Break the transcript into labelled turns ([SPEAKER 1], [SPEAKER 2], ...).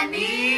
[SPEAKER 1] Ani.